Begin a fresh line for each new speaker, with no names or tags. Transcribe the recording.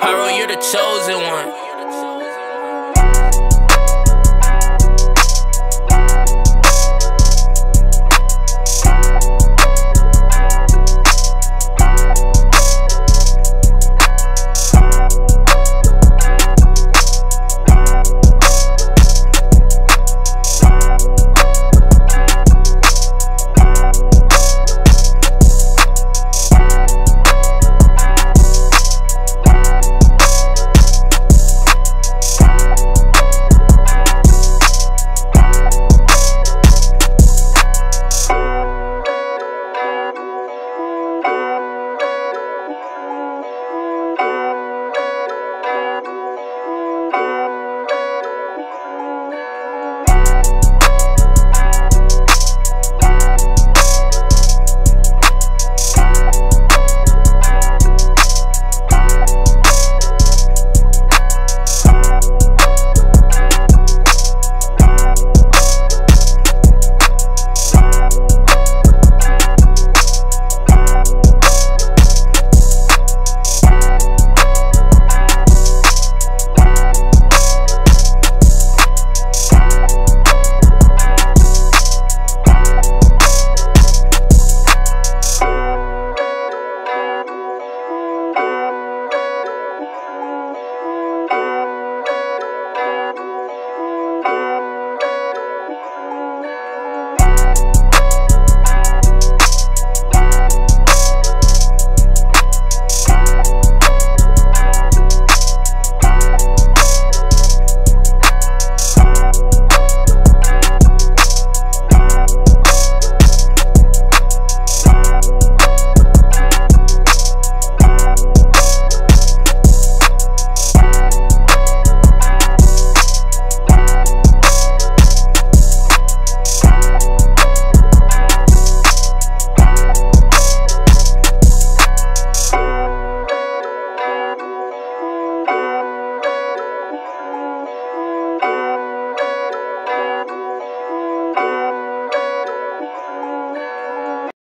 Pyro, you're the chosen one.